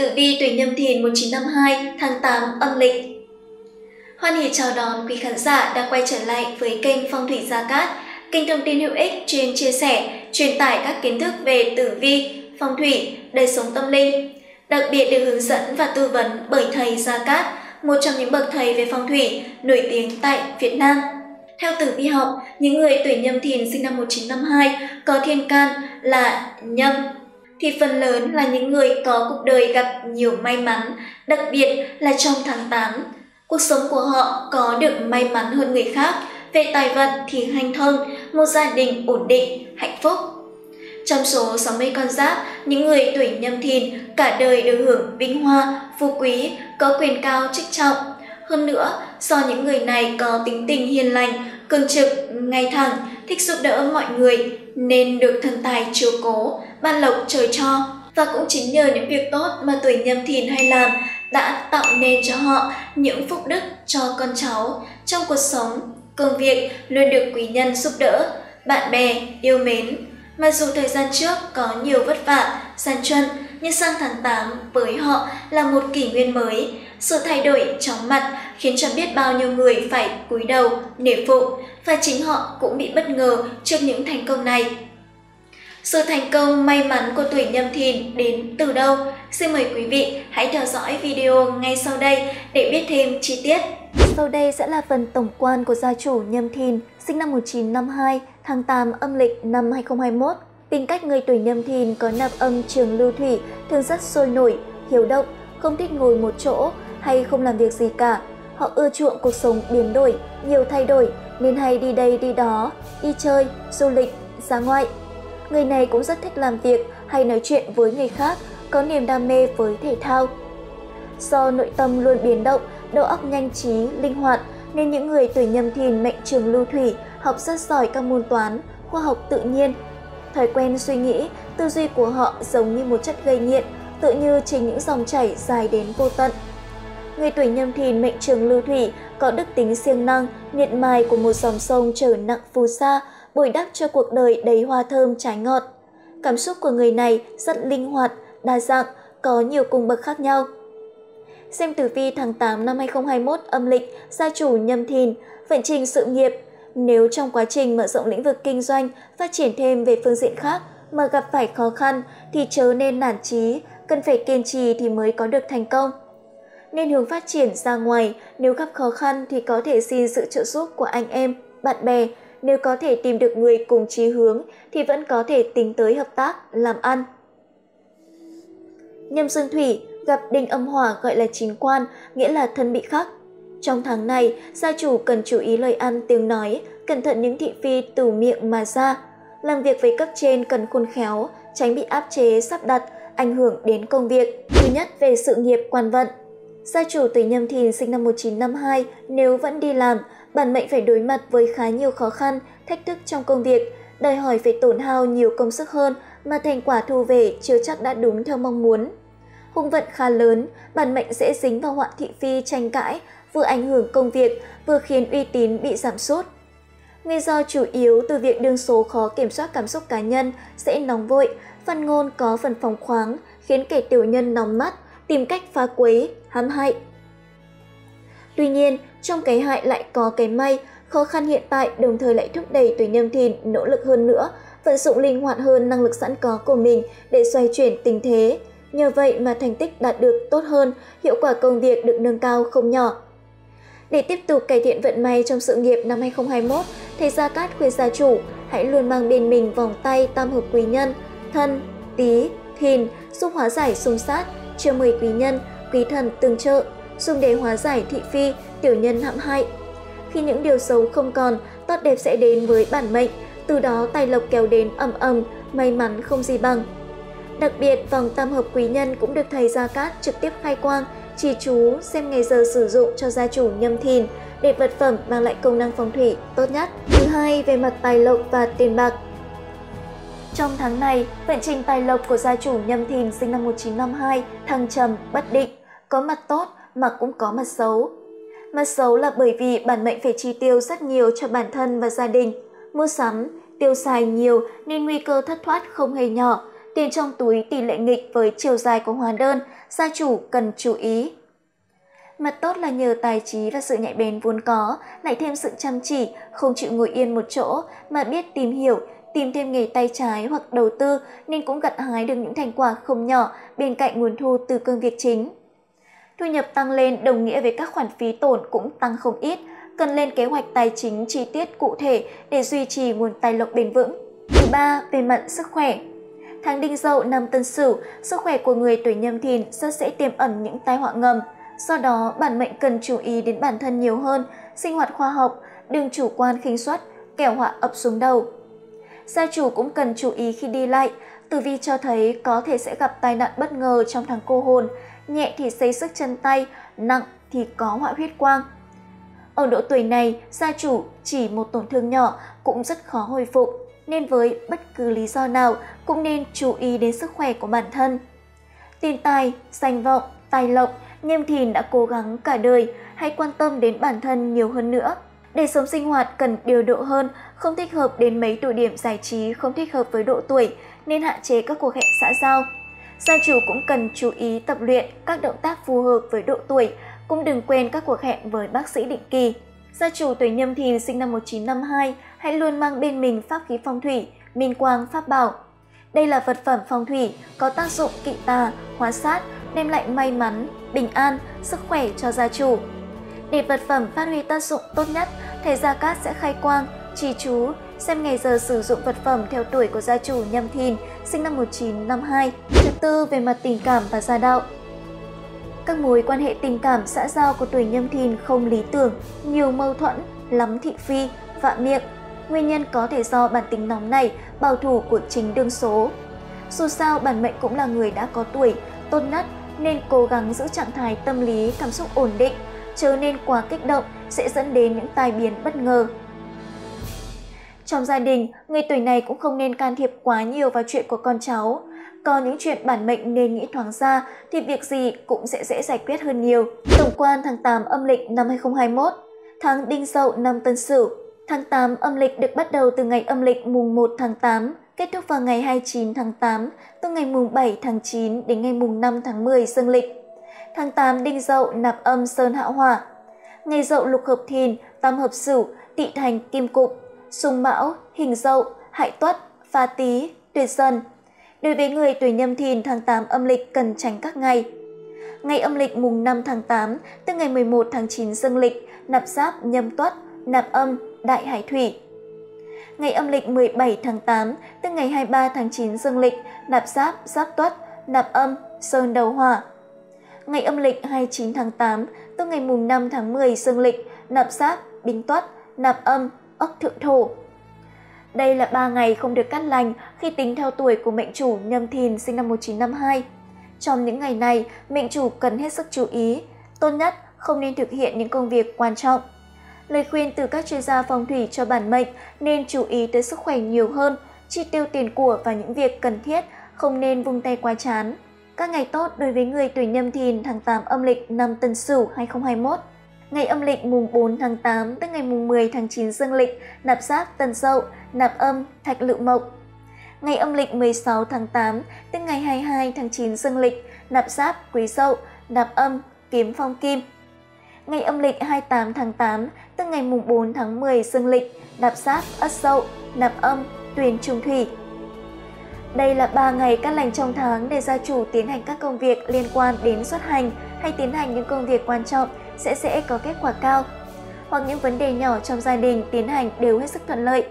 Tử vi tuổi nhâm thìn 1952 tháng 8 âm lịch Hoan hỉ chào đón quý khán giả đã quay trở lại với kênh Phong thủy Gia Cát, kênh thông tin hữu ích chuyên chia sẻ, truyền tải các kiến thức về tử vi, phong thủy, đời sống tâm linh. Đặc biệt được hướng dẫn và tư vấn bởi thầy Gia Cát, một trong những bậc thầy về phong thủy nổi tiếng tại Việt Nam. Theo tử vi học, những người tuổi nhâm thìn sinh năm 1952 có thiên can là nhâm, thì phần lớn là những người có cuộc đời gặp nhiều may mắn, đặc biệt là trong tháng 8. Cuộc sống của họ có được may mắn hơn người khác, về tài vận thì hanh thông, một gia đình ổn định, hạnh phúc. Trong số 60 con giáp, những người tuổi nhâm thìn cả đời được hưởng vinh hoa, phú quý, có quyền cao chức trọng. Hơn nữa, do những người này có tính tình hiền lành, cường trực, ngay thẳng, thích giúp đỡ mọi người, nên được thần tài chiếu cố, ban lộc trời cho. Và cũng chính nhờ những việc tốt mà tuổi nhâm thìn hay làm đã tạo nên cho họ những phúc đức cho con cháu trong cuộc sống, công việc luôn được quý nhân giúp đỡ, bạn bè yêu mến. Mặc dù thời gian trước có nhiều vất vả, gian truân, nhưng sang tháng 8 với họ là một kỷ nguyên mới. Sự thay đổi chóng mặt khiến cho biết bao nhiêu người phải cúi đầu, nể phục, và chính họ cũng bị bất ngờ trước những thành công này. Sự thành công may mắn của tuổi nhâm thìn đến từ đâu? Xin mời quý vị hãy theo dõi video ngay sau đây để biết thêm chi tiết. Sau đây sẽ là phần tổng quan của gia chủ nhâm thìn sinh năm 1952 tháng 8 âm lịch năm 2021. Tính cách người tuổi nhâm thìn có nạp âm trường lưu thủy, thường rất sôi nổi, hiếu động, không thích ngồi một chỗ hay không làm việc gì cả. Họ ưa chuộng cuộc sống biến đổi, nhiều thay đổi nên hay đi đây đi đó, đi chơi, du lịch, ra ngoại. Người này cũng rất thích làm việc hay nói chuyện với người khác, có niềm đam mê với thể thao. Do nội tâm luôn biến động, đầu óc nhanh trí, linh hoạt nên những người tuổi nhâm thìn mệnh trường lưu thủy học rất giỏi các môn toán, khoa học tự nhiên. Thói quen suy nghĩ, tư duy của họ giống như một chất gây nghiện, tự như chính những dòng chảy dài đến vô tận. Người tuổi nhâm thìn mệnh trường lưu thủy có đức tính siêng năng, miệt mài của một dòng sông trở nặng phù sa, bồi đắp cho cuộc đời đầy hoa thơm trái ngọt. Cảm xúc của người này rất linh hoạt, đa dạng, có nhiều cung bậc khác nhau. Xem tử vi tháng 8 năm 2021 âm lịch, gia chủ nhâm thìn, vận trình sự nghiệp. Nếu trong quá trình mở rộng lĩnh vực kinh doanh, phát triển thêm về phương diện khác mà gặp phải khó khăn thì chớ nên nản chí, cần phải kiên trì thì mới có được thành công. Nên hướng phát triển ra ngoài, nếu gặp khó khăn thì có thể xin sự trợ giúp của anh em, bạn bè, nếu có thể tìm được người cùng chí hướng thì vẫn có thể tính tới hợp tác, làm ăn. Nhâm dương thủy gặp đinh âm hỏa gọi là chính quan, nghĩa là thân bị khắc. Trong tháng này, gia chủ cần chú ý lời ăn tiếng nói, cẩn thận những thị phi từ miệng mà ra. Làm việc với cấp trên cần khôn khéo, tránh bị áp chế, sắp đặt, ảnh hưởng đến công việc. Thứ nhất về sự nghiệp quan vận. Gia chủ tuổi nhâm thìn sinh năm 1952 nếu vẫn đi làm, bản mệnh phải đối mặt với khá nhiều khó khăn, thách thức trong công việc, đòi hỏi phải tổn hao nhiều công sức hơn mà thành quả thu về chưa chắc đã đúng theo mong muốn. Hung vận khá lớn, bản mệnh sẽ dính vào họa thị phi tranh cãi, vừa ảnh hưởng công việc, vừa khiến uy tín bị giảm sút. Nguyên do chủ yếu từ việc đương số khó kiểm soát cảm xúc cá nhân sẽ nóng vội, phần ngôn có phần phóng khoáng, khiến kẻ tiểu nhân nóng mắt, tìm cách phá quấy, hãm hại. Tuy nhiên, trong cái hại lại có cái may, khó khăn hiện tại đồng thời lại thúc đẩy tuổi nhâm thìn nỗ lực hơn nữa, vận dụng linh hoạt hơn năng lực sẵn có của mình để xoay chuyển tình thế. Nhờ vậy mà thành tích đạt được tốt hơn, hiệu quả công việc được nâng cao không nhỏ. Để tiếp tục cải thiện vận may trong sự nghiệp năm 2021, thầy Gia Cát khuyên gia chủ hãy luôn mang bên mình vòng tay tam hợp quý nhân, thân, tí, thìn, giúp hóa giải xung sát, chưa mời quý nhân, quý thần tương trợ, dùng để hóa giải thị phi, tiểu nhân hãm hại. Khi những điều xấu không còn, tốt đẹp sẽ đến với bản mệnh, từ đó tài lộc kéo đến ầm ầm, may mắn không gì bằng. Đặc biệt, vòng tam hợp quý nhân cũng được thầy Gia Cát trực tiếp khai quang, chỉ chú xem ngày giờ sử dụng cho gia chủ nhâm thìn để vật phẩm mang lại công năng phong thủy tốt nhất. Thứ hai, về mặt tài lộc và tiền bạc. Trong tháng này, vận trình tài lộc của gia chủ nhâm thìn sinh năm 1952 thăng trầm, bất định, có mặt tốt mà cũng có mặt xấu. Mặt xấu là bởi vì bản mệnh phải chi tiêu rất nhiều cho bản thân và gia đình, mua sắm, tiêu xài nhiều nên nguy cơ thất thoát không hề nhỏ, tiền trong túi tỷ lệ nghịch với chiều dài của hóa đơn gia chủ cần chú ý. Mặt tốt là nhờ tài trí và sự nhạy bén vốn có, lại thêm sự chăm chỉ, không chịu ngồi yên một chỗ mà biết tìm hiểu, tìm thêm nghề tay trái hoặc đầu tư nên cũng gặt hái được những thành quả không nhỏ bên cạnh nguồn thu từ công việc chính. Thu nhập tăng lên đồng nghĩa với các khoản phí tổn cũng tăng không ít, cần lên kế hoạch tài chính chi tiết cụ thể để duy trì nguồn tài lộc bền vững. Thứ ba, về mặt sức khỏe. Tháng Đinh Dậu năm Tân Sửu, sức khỏe của người tuổi Nhâm Thìn rất dễ tiềm ẩn những tai họa ngầm. Do đó, bản mệnh cần chú ý đến bản thân nhiều hơn, sinh hoạt khoa học, đừng chủ quan khinh suất, kẻo họa ập xuống đầu. Gia chủ cũng cần chú ý khi đi lại, tử vi cho thấy có thể sẽ gặp tai nạn bất ngờ trong tháng cô hồn, nhẹ thì xây sức chân tay, nặng thì có họa huyết quang. Ở độ tuổi này, gia chủ chỉ một tổn thương nhỏ cũng rất khó hồi phục, nên với bất cứ lý do nào cũng nên chú ý đến sức khỏe của bản thân. Tiền tài, danh vọng, tài lộc, Nhâm Thìn đã cố gắng cả đời, hãy quan tâm đến bản thân nhiều hơn nữa. Để sống sinh hoạt cần điều độ hơn, không thích hợp đến mấy tụ điểm giải trí không thích hợp với độ tuổi nên hạn chế các cuộc hẹn xã giao. Gia chủ cũng cần chú ý tập luyện các động tác phù hợp với độ tuổi, cũng đừng quên các cuộc hẹn với bác sĩ định kỳ. Gia chủ tuổi nhâm thìn sinh năm 1952 hãy luôn mang bên mình pháp khí phong thủy, minh quang pháp bảo. Đây là vật phẩm phong thủy có tác dụng kỵ tà, hóa sát, đem lại may mắn, bình an, sức khỏe cho gia chủ. Để vật phẩm phát huy tác dụng tốt nhất, thầy Gia Cát sẽ khai quang, trì chú, xem ngày giờ sử dụng vật phẩm theo tuổi của gia chủ nhâm thìn, sinh năm 1952. Thứ tư về mặt tình cảm và gia đạo. Các mối quan hệ tình cảm xã giao của tuổi nhâm thìn không lý tưởng, nhiều mâu thuẫn, lắm thị phi, vạ miệng. Nguyên nhân có thể do bản tính nóng này, bảo thủ của chính đương số. Dù sao, bản mệnh cũng là người đã có tuổi, tốt nhất nên cố gắng giữ trạng thái tâm lý cảm xúc ổn định, chớ nên quá kích động sẽ dẫn đến những tai biến bất ngờ. Trong gia đình, người tuổi này cũng không nên can thiệp quá nhiều vào chuyện của con cháu. Có những chuyện bản mệnh nên nghĩ thoáng ra thì việc gì cũng sẽ dễ giải quyết hơn nhiều. Tổng quan tháng 8 âm lịch năm 2021, tháng Đinh Dậu năm Tân Sửu. Tháng 8 âm lịch được bắt đầu từ ngày âm lịch mùng 1 tháng 8, kết thúc vào ngày 29 tháng 8, từ ngày mùng 7 tháng 9 đến ngày mùng 5 tháng 10 dương lịch. Tháng 8 Đinh Dậu nạp âm Sơn Hạ Hỏa. Ngày Dậu lục hợp Thìn, tam hợp Sửu, tị thành Kim Cục, Sung Mão, Hình Dậu, Hại Tuất, Pha Tý, Tuyệt Dần. Đối với người tuổi nhâm thìn tháng 8 âm lịch cần tránh các ngày. Ngày âm lịch mùng 5 tháng 8, tức ngày 11 tháng 9 dương lịch, nạp giáp nhâm tuất, nạp âm, đại hải thủy. Ngày âm lịch 17 tháng 8, tức ngày 23 tháng 9 dương lịch, nạp giáp, giáp tuất, nạp âm, sơn đầu hỏa. Ngày âm lịch 29 tháng 8, tức ngày mùng 5 tháng 10 dương lịch, nạp giáp, bính tuất, nạp âm, ốc thượng thổ. Đây là 3 ngày không được cắt lành khi tính theo tuổi của mệnh chủ nhâm thìn sinh năm 1952. Trong những ngày này, mệnh chủ cần hết sức chú ý, tốt nhất không nên thực hiện những công việc quan trọng. Lời khuyên từ các chuyên gia phong thủy cho bản mệnh nên chú ý tới sức khỏe nhiều hơn, chi tiêu tiền của và những việc cần thiết, không nên vung tay quá chán. Các ngày tốt đối với người tuổi nhâm thìn tháng 8 âm lịch năm Tân Sửu 2021 ngày âm lịch mùng 4 tháng 8 tới ngày mùng 10 tháng 9 dương lịch, nạp giáp Tân Dậu, nạp âm Thạch Lự Mộc. Ngày âm lịch 16 tháng 8 tới ngày 22 tháng 9 dương lịch, nạp giáp Quý Dậu, nạp âm Kiếm Phong Kim. Ngày âm lịch 28 tháng 8 tới ngày mùng 4 tháng 10 dương lịch, nạp giáp Ất Dậu, nạp âm Tuyền Trung Thủy. Đây là 3 ngày cát lành trong tháng để gia chủ tiến hành các công việc liên quan đến xuất hành hay tiến hành những công việc quan trọng sẽ dễ có kết quả cao. Hoặc những vấn đề nhỏ trong gia đình tiến hành đều hết sức thuận lợi.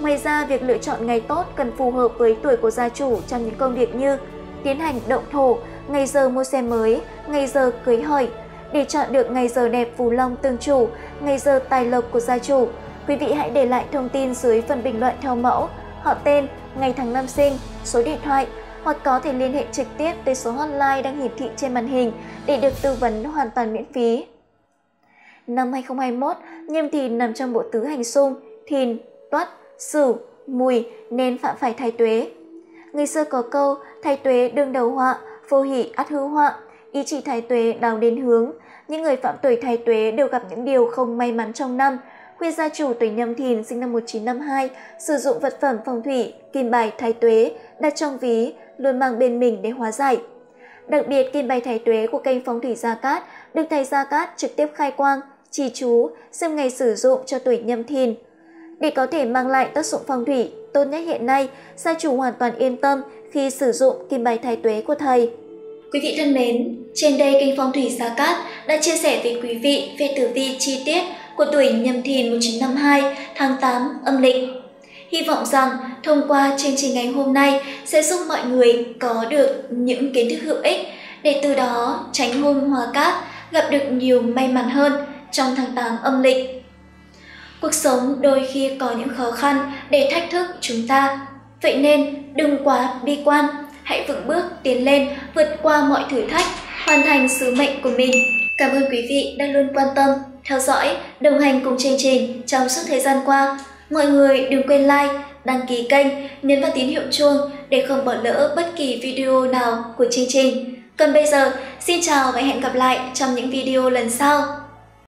Ngoài ra, việc lựa chọn ngày tốt cần phù hợp với tuổi của gia chủ trong những công việc như tiến hành động thổ, ngày giờ mua xe mới, ngày giờ cưới hỏi. Để chọn được ngày giờ đẹp phù long tương chủ, ngày giờ tài lộc của gia chủ, quý vị hãy để lại thông tin dưới phần bình luận theo mẫu, họ tên, ngày tháng năm sinh, số điện thoại hoặc có thể liên hệ trực tiếp tới số hotline đang hiển thị trên màn hình để được tư vấn hoàn toàn miễn phí. Năm 2021, nhâm thìn nằm trong bộ tứ hành xung, thìn, tuất, sửu, mùi nên phạm phải thái tuế. Người xưa có câu thái tuế đương đầu họa, vô hỷ ắt hư họa, ý chỉ thái tuế đào đến hướng. Những người phạm tuổi thái tuế đều gặp những điều không may mắn trong năm, khuyên gia chủ tuổi nhâm thìn sinh năm 1952 sử dụng vật phẩm phong thủy, kim bài thái tuế, đặt trong ví, luôn mang bên mình để hóa giải. Đặc biệt kim bài thái tuế của kênh Phong thủy Gia Cát được thầy Gia Cát trực tiếp khai quang, chỉ chú, xem ngày sử dụng cho tuổi nhâm thìn. Để có thể mang lại tác dụng phong thủy tốt nhất hiện nay, gia chủ hoàn toàn yên tâm khi sử dụng kim bài thái tuế của thầy. Quý vị thân mến, trên đây kênh Phong thủy Gia Cát đã chia sẻ với quý vị về tử vi chi tiết của tuổi nhâm thìn 1952 tháng 8 âm lịch. Hy vọng rằng thông qua chương trình ngày hôm nay sẽ giúp mọi người có được những kiến thức hữu ích để từ đó tránh hung hòa cát, gặp được nhiều may mắn hơn trong tháng 8 âm lịch. Cuộc sống đôi khi có những khó khăn để thách thức chúng ta. Vậy nên đừng quá bi quan, hãy vững bước tiến lên vượt qua mọi thử thách, hoàn thành sứ mệnh của mình. Cảm ơn quý vị đã luôn quan tâm, theo dõi, đồng hành cùng chương trình trong suốt thời gian qua. Mọi người đừng quên like, đăng ký kênh, nhấn vào tín hiệu chuông để không bỏ lỡ bất kỳ video nào của chương trình. Còn bây giờ, xin chào và hẹn gặp lại trong những video lần sau.